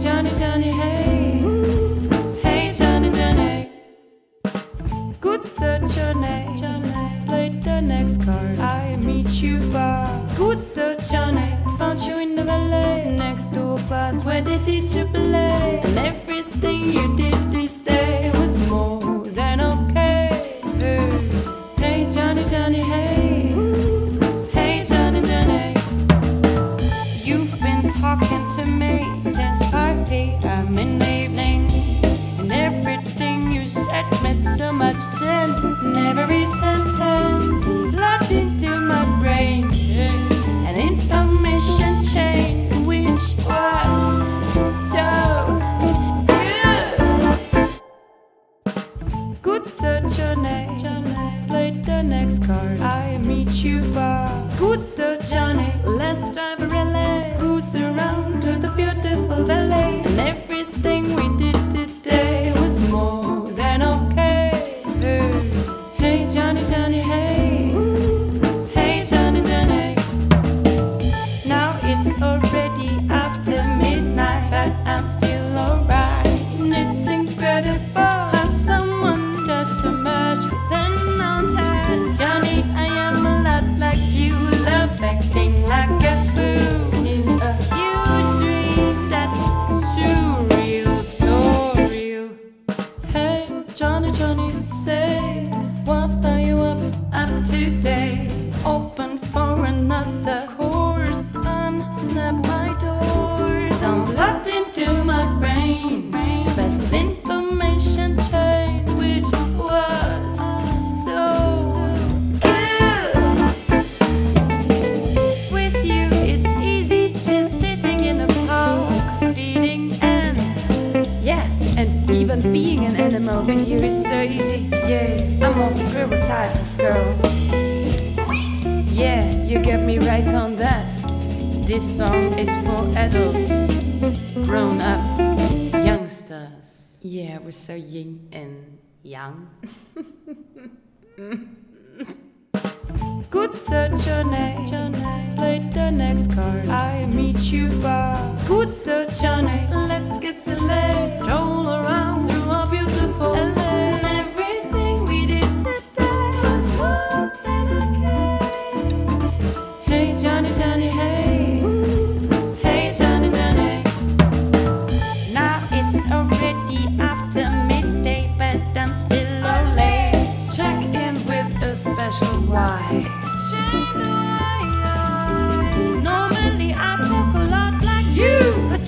Jonny, Jonny, hey. Hey Jonny, Jonny. Good sir Jonny, Jonny. Play the next card. I meet you bar. Good sir Jonny. Found you in the valley next to a class where the teacher play. And everything you did every sentence locked into my brain. An information chain which was so good. Good sir Jonny, play the next card. I meet you bar. Good sir Jonny, let's drive say, what are you up, up today? Animal with you is so easy. Yeah, I'm all squirrel type of girl. Yeah, you get me right on that. This song is for adults, grown up, youngsters. Yeah, we're so yin and yang. Good sir Jonny, play the next card. I meet you bar. Good sir Jonny, let's get special why. Normally I talk a lot like you, but